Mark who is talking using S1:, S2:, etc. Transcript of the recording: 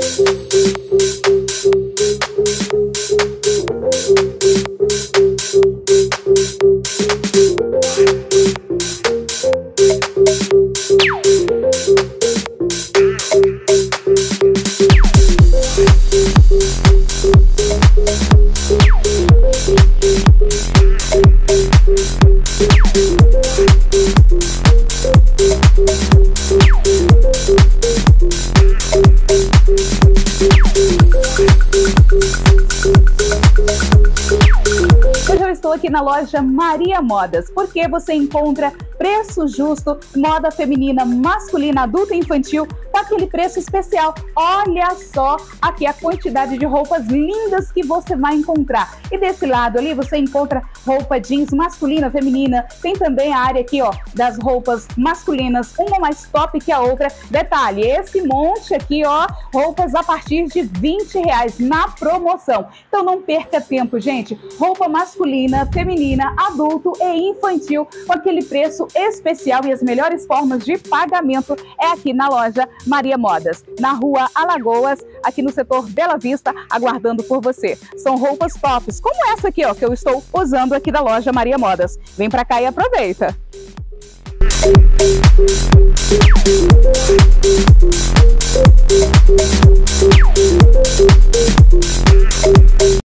S1: estou aqui na loja Maria Modas, porque você encontra preço justo, moda feminina, masculina, adulta e infantil, com aquele preço especial. Olha só aqui a quantidade de roupas lindas que você vai encontrar. E desse lado ali você encontra roupa jeans masculina, feminina. Tem também a área aqui, ó, das roupas masculinas, uma mais top que a outra. Detalhe, esse monte aqui, ó, roupas a partir de 20 reais na promoção. Então não perca tempo, gente. Roupa masculina, feminina, adulto e infantil com aquele preço especial e as melhores formas de pagamento é aqui na loja Maria Modas, na rua Alagoas, aqui no setor Bela Vista, aguardando por você. São roupas tops, como essa aqui, ó, que eu estou usando aqui da loja Maria Modas. Vem pra cá e aproveita! Música